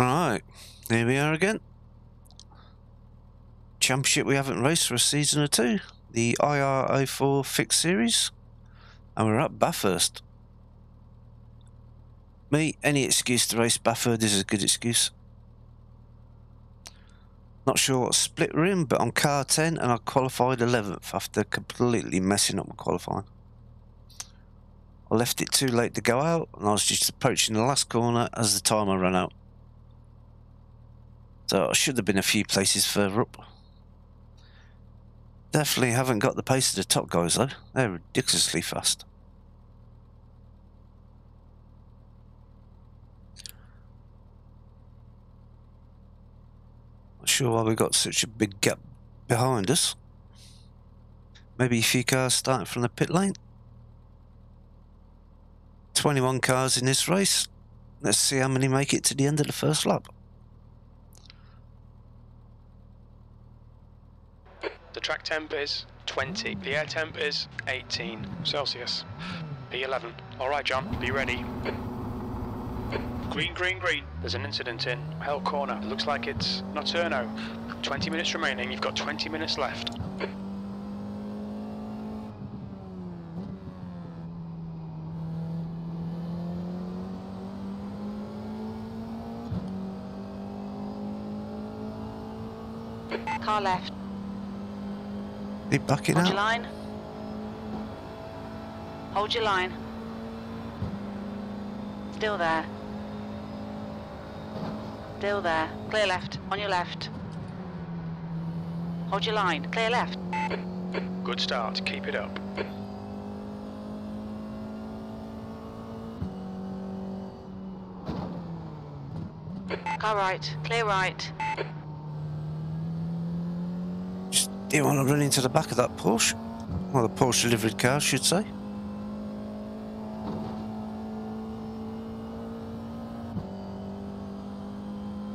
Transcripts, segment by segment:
Right, here we are again. Championship we haven't raced for a season or two. The IR04 Fixed Series. And we're at Bathurst. Me, any excuse to race Bathurst is a good excuse. Not sure what split we're in, but I'm car 10 and I qualified 11th after completely messing up my qualifying. I left it too late to go out and I was just approaching the last corner as the timer ran out. So I should have been a few places further up. Definitely haven't got the pace of the top guys though. They're ridiculously fast. Not sure why we got such a big gap behind us. Maybe a few cars starting from the pit lane. 21 cars in this race. Let's see how many make it to the end of the first lap. The track temp is 20. The air temp is 18 Celsius. P11. All right, John, be ready. Green, green, green. There's an incident in Hell Corner. It looks like it's Nocturno. 20 minutes remaining. You've got 20 minutes left. Car left. They backing Hold out. your line. Hold your line. Still there. Still there. Clear left. On your left. Hold your line. Clear left. Good start. Keep it up. Car right. Clear right. Just didn't want to run into the back of that Porsche. Well, the Porsche delivered car, I should say.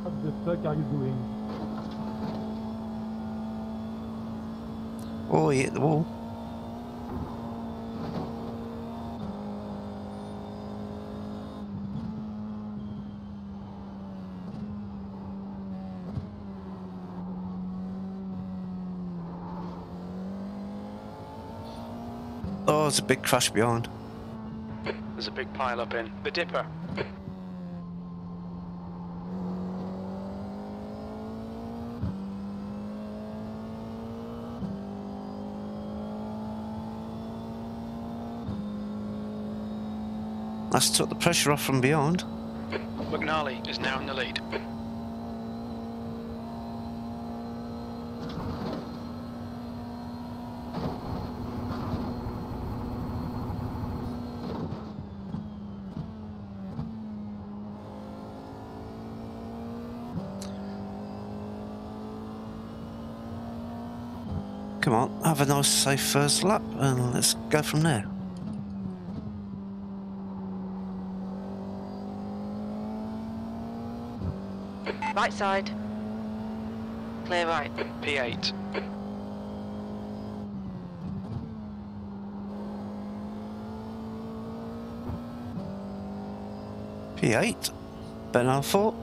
What the fuck are you doing? Oh, he hit the wall. There's a big crash behind. There's a big pile up in the dipper. That's took the pressure off from beyond. McNally is now in the lead. Come on, have a nice safe first lap and let's go from there. Right side. Clear right. P8. P8. Ben Alfort.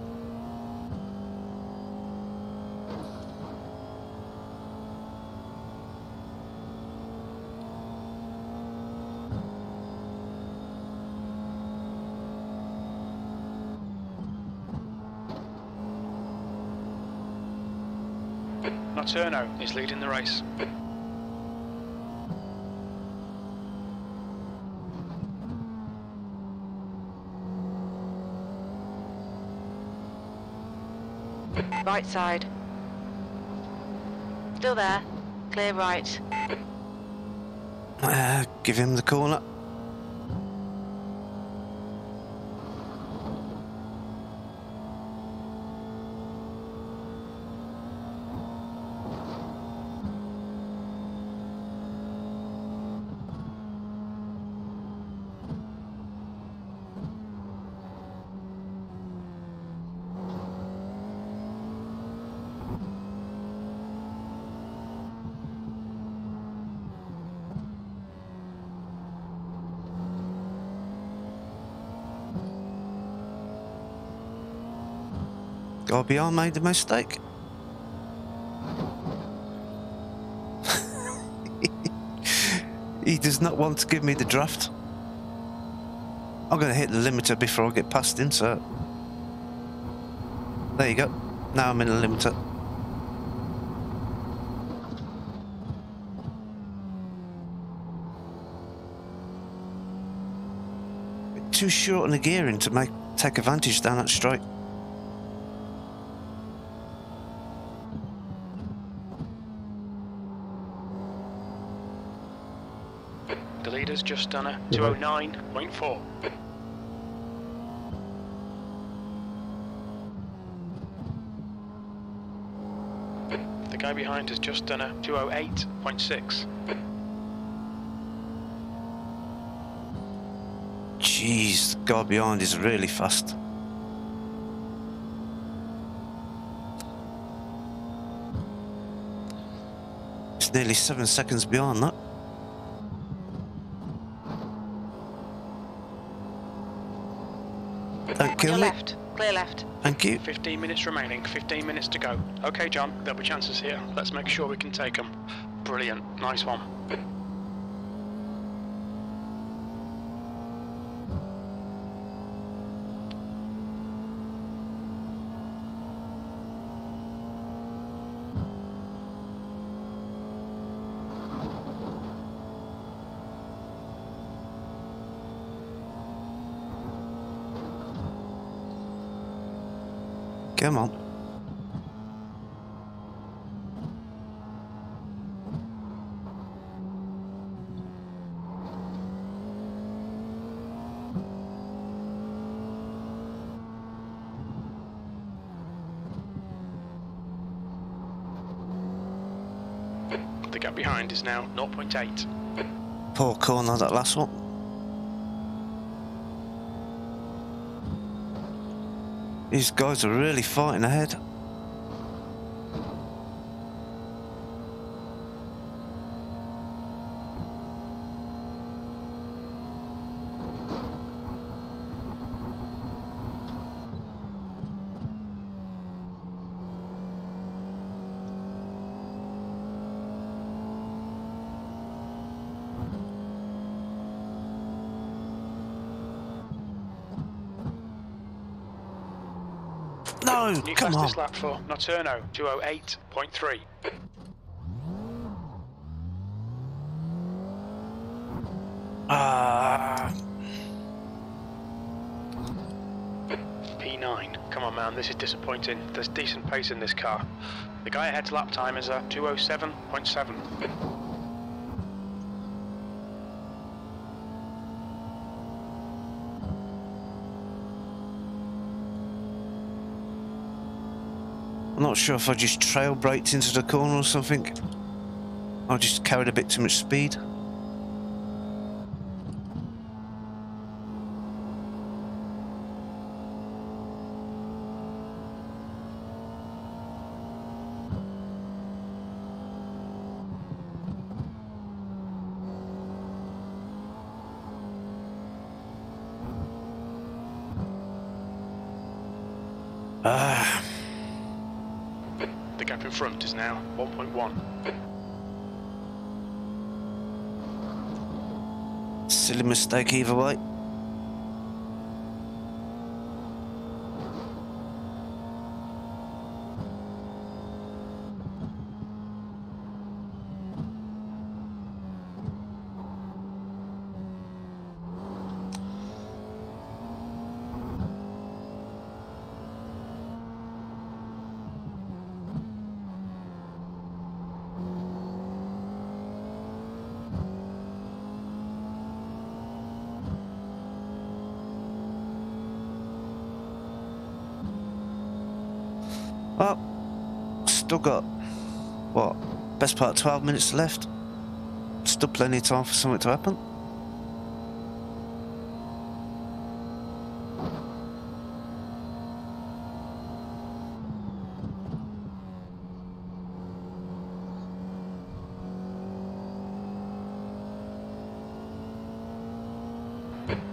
Nocturno is leading the race. Right side. Still there. Clear right. Uh, give him the corner. Behind made a mistake. he does not want to give me the draft. I'm going to hit the limiter before I get past him, so... There you go. Now I'm in the limiter. Too short on the gearing to make take advantage down that straight. The just done a 209.4. The guy behind has just done a 208.6. Jeez, the guy behind is really fast. It's nearly seven seconds behind that. Don't kill your me. left. Clear left. Thank you. 15 minutes remaining, 15 minutes to go. Okay, John, there'll be chances here. Let's make sure we can take them. Brilliant, nice one. Come on. The gap behind is now 0.8. Poor corner, that last one. These guys are really fighting ahead. No, New come on. fastest lap for Nocturno, 208.3. Ah, P9. Come on, man, this is disappointing. There's decent pace in this car. The guy ahead's lap time is a 207.7. not sure if I just trail braked into the corner or something. I just carried a bit too much speed. Ah, The gap in front is 1.1. silly mistake either way. Well, still got what? Best part 12 minutes left. Still plenty of time for something to happen.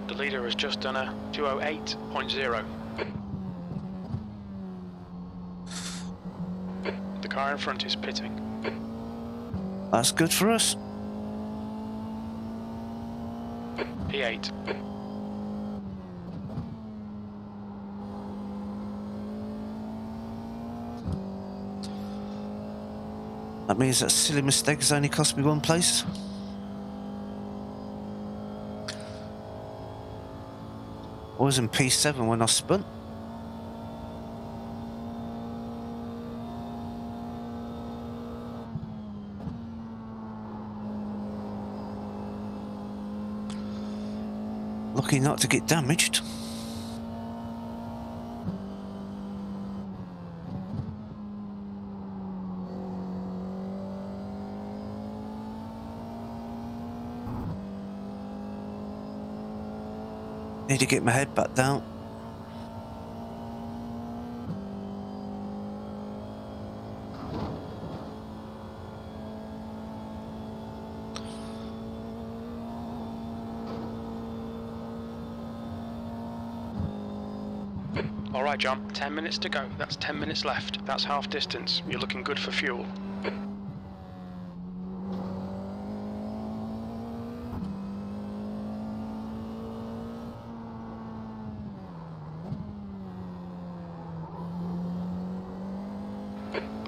The leader has just done a 208.0. car in front is pitting. That's good for us. P8. That means that silly mistake has only cost me one place. I was in P7 when I spun. Lucky not to get damaged. Need to get my head back down. All right, John. 10 minutes to go. That's 10 minutes left. That's half distance. You're looking good for fuel.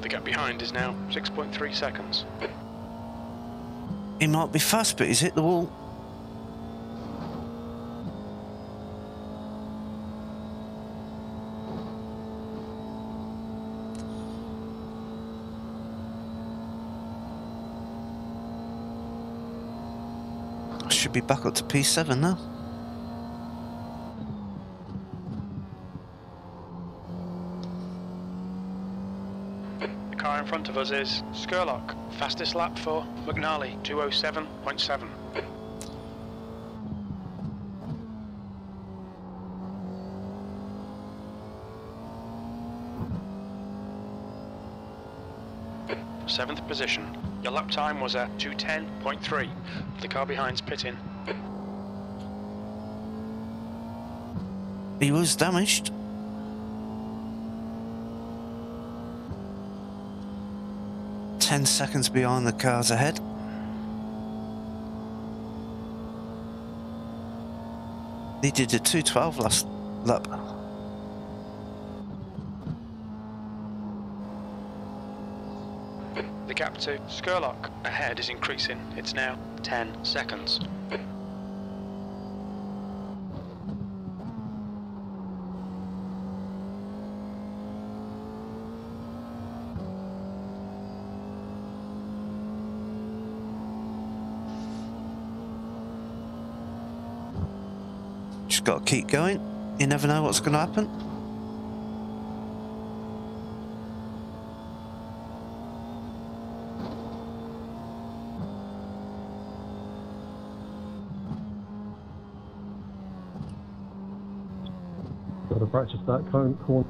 The gap behind is now 6.3 seconds. He might be fast, but he's hit the wall. Should be back up to P7 now. The car in front of us is Skurlock. Fastest lap for McNally, 207.7. Seventh position. Your lap time was at 210.3. The car behind's pitting. He was damaged. Ten seconds behind the cars ahead. He did a 212 last lap. The gap to Skurlock ahead is increasing. It's now 10 seconds. Just got to keep going. You never know what's going to happen. That current corner.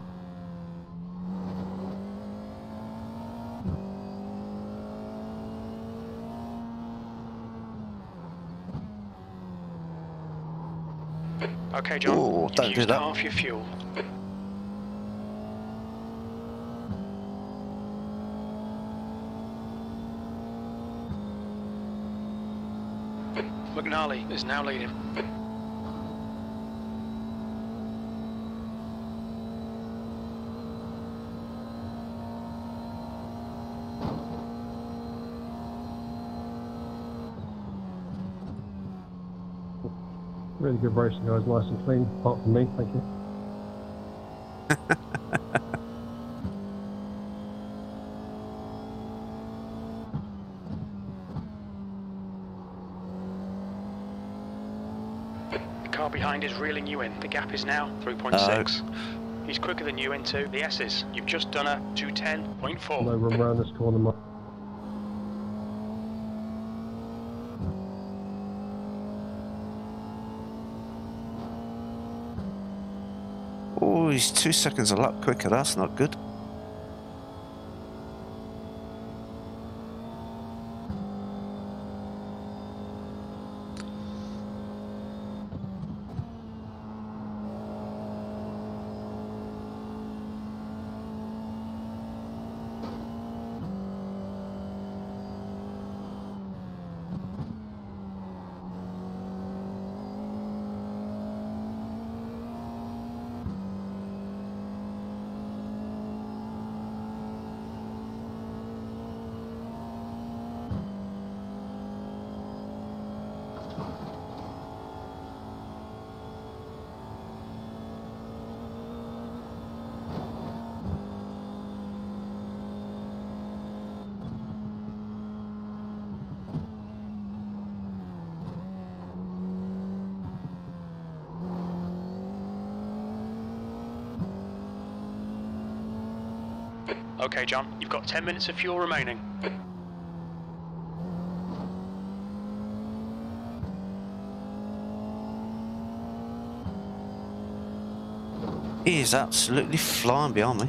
Okay, John. Ooh, you've don't do used that. half your fuel. McNally is now leading. Really good racing, guys. Nice and clean, apart from me. Thank you. The car behind is reeling you in. The gap is now 3.6. Uh, He's quicker than you into the S's. You've just done a 210.4. No room around this corner. Mike. Oh, he's two seconds a lap quicker. That's not good. Okay, John, you've got 10 minutes of fuel remaining. He is absolutely flying behind me.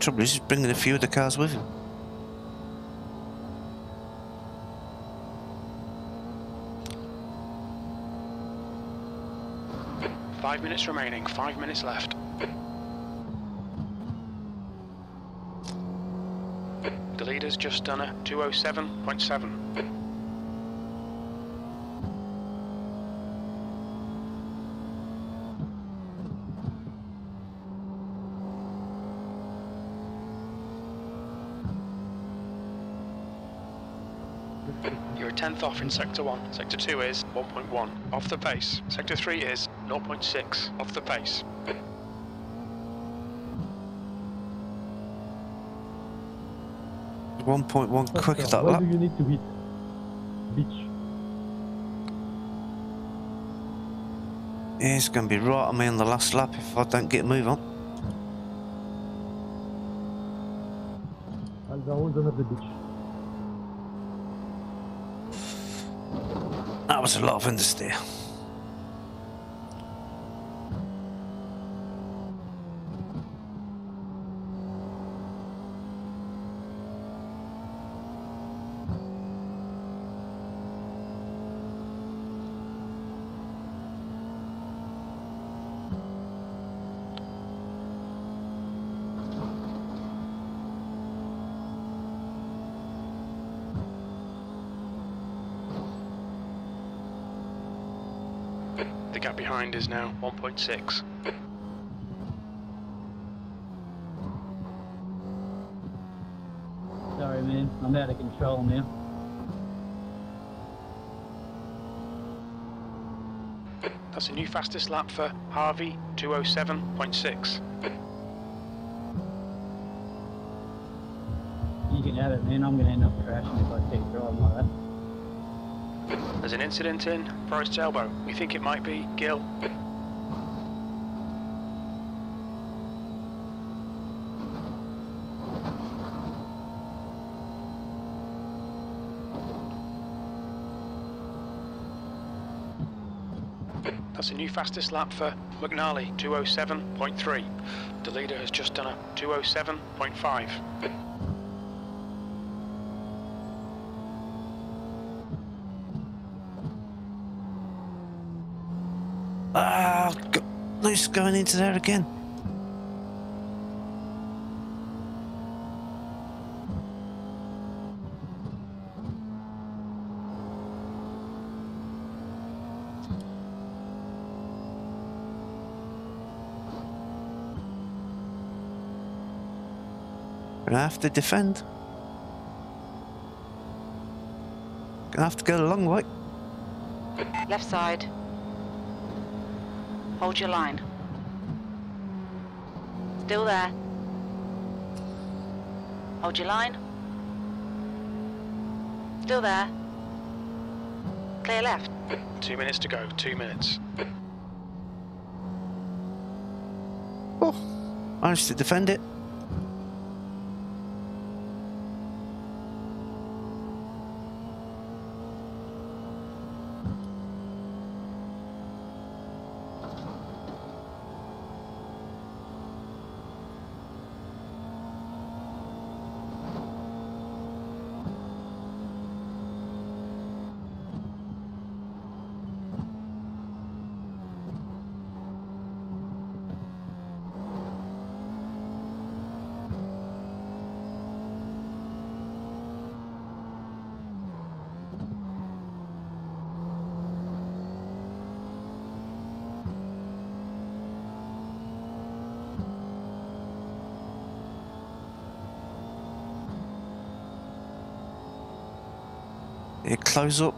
Trouble is, he's bringing a few of the cars with him. Five minutes remaining, five minutes left. The just done a 207.7. You're a tenth off in Sector 1. Sector 2 is 1.1. Off the pace. Sector 3 is 0.6. Off the pace. One point one quicker Oscar, that lap. do you need to hit? Beach. He's going to be right on me on the last lap if I don't get a move on. Alva hold on the beach. That was a lot of understeer. The gap behind is now 1.6. Sorry, man. I'm out of control now. That's a new fastest lap for Harvey, 207.6. You can have it, man. I'm going to end up crashing if I keep driving like that. There's an incident in Forest Elbow. We think it might be Gill. That's a new fastest lap for McNally, 207.3. The leader has just done a 207.5. Ah, got loose going into there again. Gonna have to defend. Gonna have to go a long way. Left side. Hold your line. Still there. Hold your line. Still there. Clear left. Two minutes to go, two minutes. Oh, managed to defend it. It close up.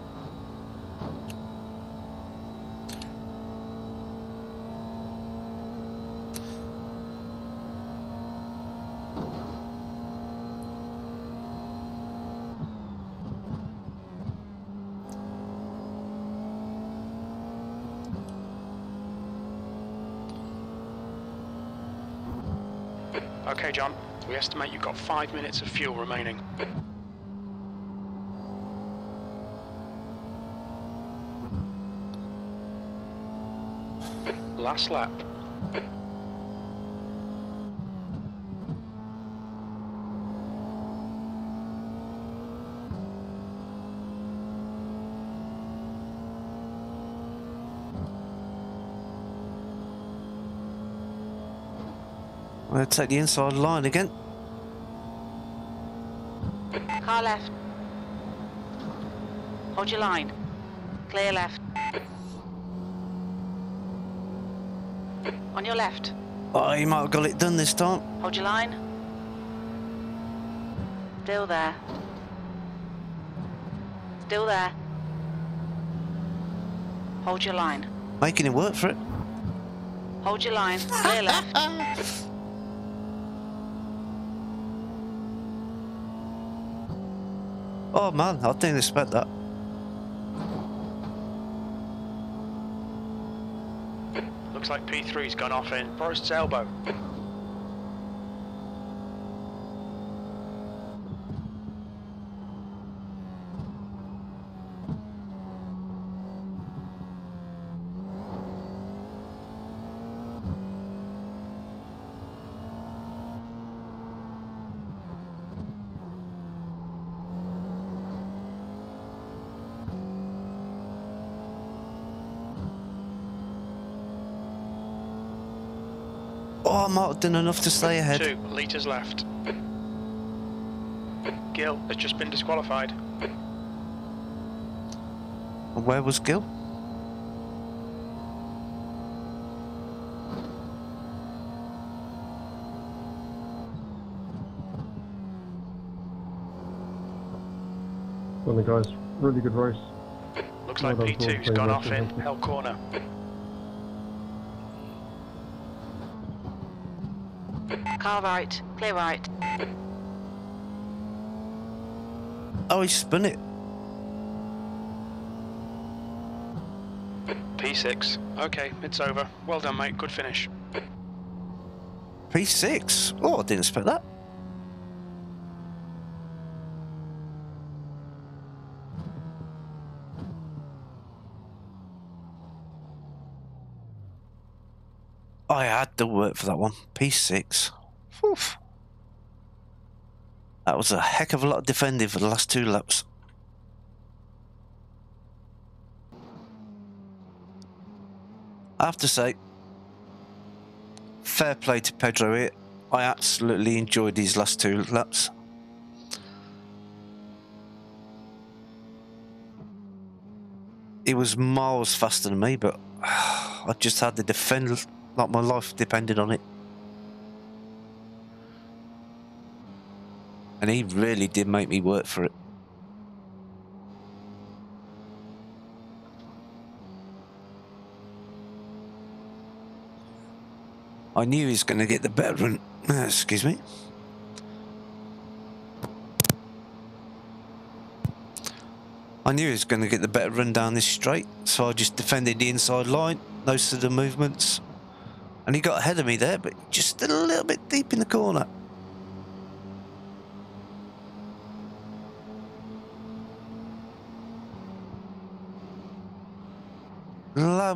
Okay, John, we estimate you've got five minutes of fuel remaining. Last lap. I'm going to take the inside line again. Car left. Hold your line. Clear left. On your left. Oh, you might have got it done this time. Hold your line. Still there. Still there. Hold your line. Making it work for it. Hold your line. Clear left. Oh man, I didn't expect that. Looks like P3's gone off in Forest's elbow. Oh, I might have done enough to stay ahead. Two litres left. Gil has just been disqualified. And where was Gil? Well, the guys, really good race. Looks Well like. P2's gone off well in. Hell Corner. Car right. Clear right. Oh, he spun it. P6. Okay, it's over. Well done, mate. Good finish. P6. Oh, I didn't expect that. I had to work for that one. P6. Whew. That was a heck of a lot of defending for the last two laps. I have to say, fair play to Pedro here. I absolutely enjoyed these last two laps. He was miles faster than me, but I just had to defend like my life depended on it. And he really did make me work for it. I knew he was going to get the better run. uh, Excuse me. I knew he was going to get the better run down this straight, so I just defended the inside line, most of the movements, and he got ahead of me there, but just a little bit deep in the corner.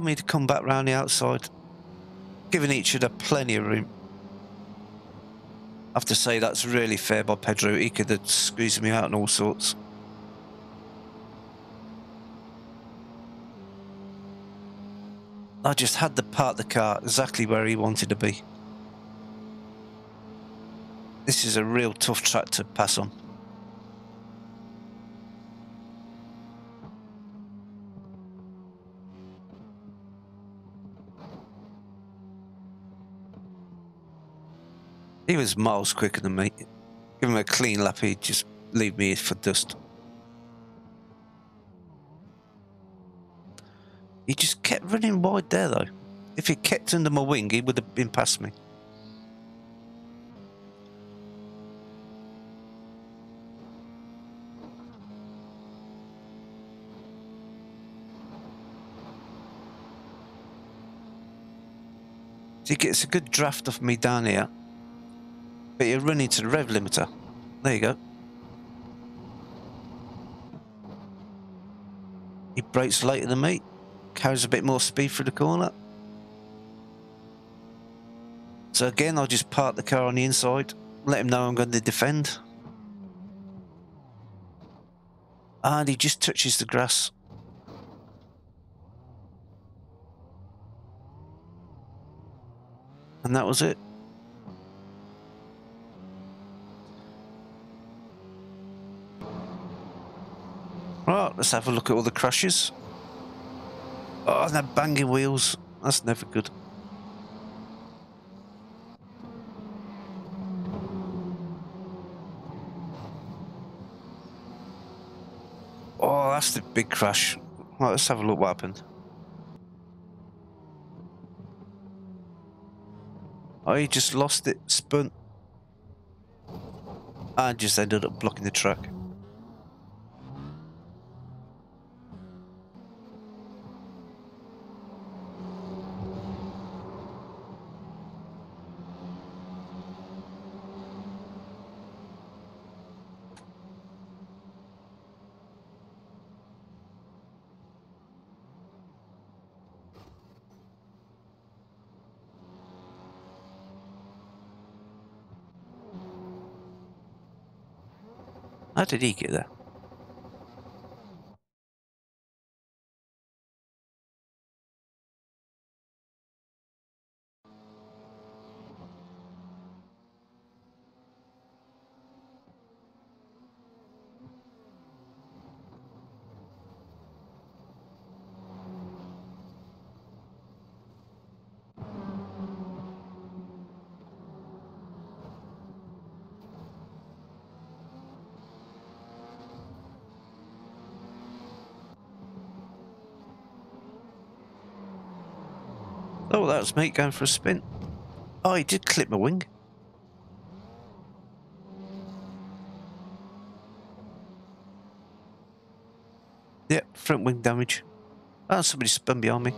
Me to come back round the outside giving each other plenty of room. I have to say that's really fair by Pedro. He could have squeezed me out and all sorts. I just had to park the car exactly where he wanted to be. This is a real tough track to pass on. He was miles quicker than me. Give him a clean lap, he'd just leave me for dust. He just kept running wide there, though. If he kept under my wing, he would have been past me. He gets a good draft off me down here. But you into the rev limiter. There you go. He brakes later than me. Carries a bit more speed through the corner. So again, I'll just park the car on the inside. Let him know I'm going to defend. And he just touches the grass. And that was it. Right, let's have a look at all the crashes. Oh, and banging wheels. That's never good. Oh, that's the big crash. Right, let's have a look what happened. Oh, he just lost it, spun. And just ended up blocking the track. How did he get there? Oh, that was me going for a spin. Oh, he did clip my wing. Yep, front wing damage. Oh, somebody spun behind me.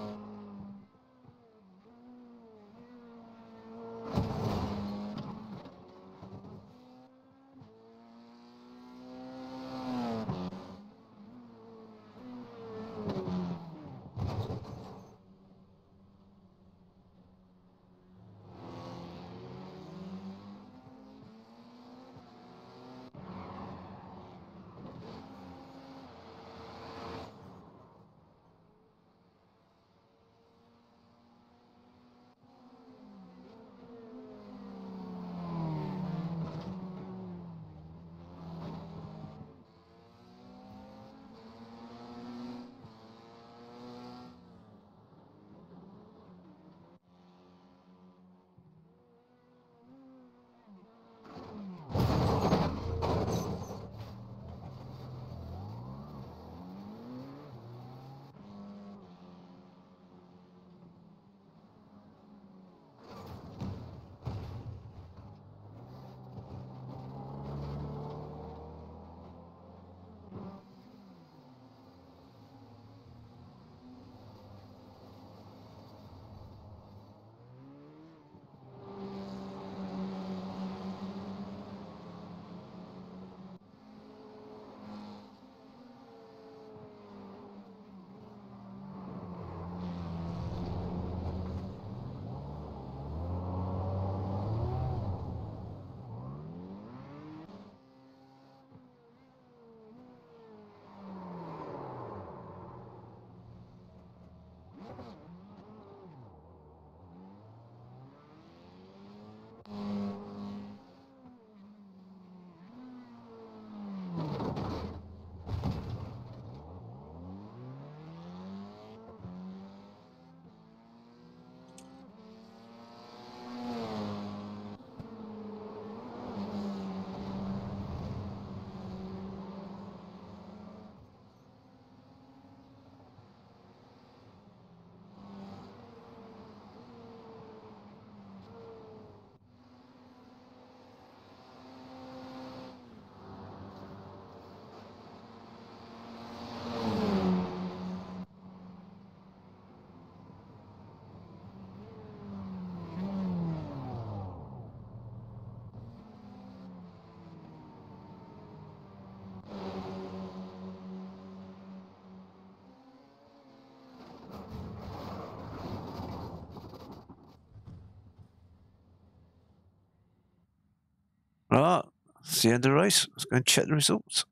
Right, it's the end of the race. Let's go and check the results.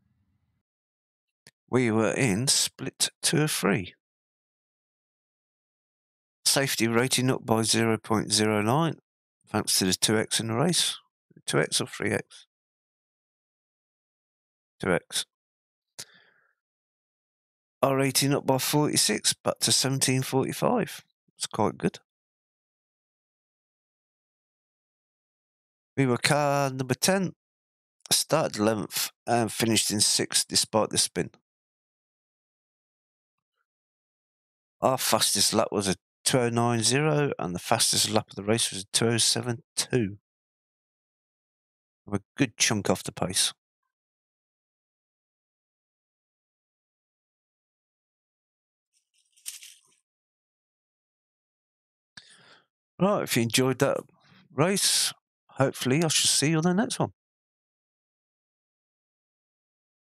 We were in split two of three. Safety rating up by 0.09, thanks to the 2x in the race. 2x or 3x? 2x. Our rating up by 46, back to 1745. It's quite good. We were car number 10, started 11th and finished in 6th despite the spin. Our fastest lap was a 2090 and the fastest lap of the race was a 2072. A good chunk off the pace. Right, if you enjoyed that race, hopefully I shall see you on the next one.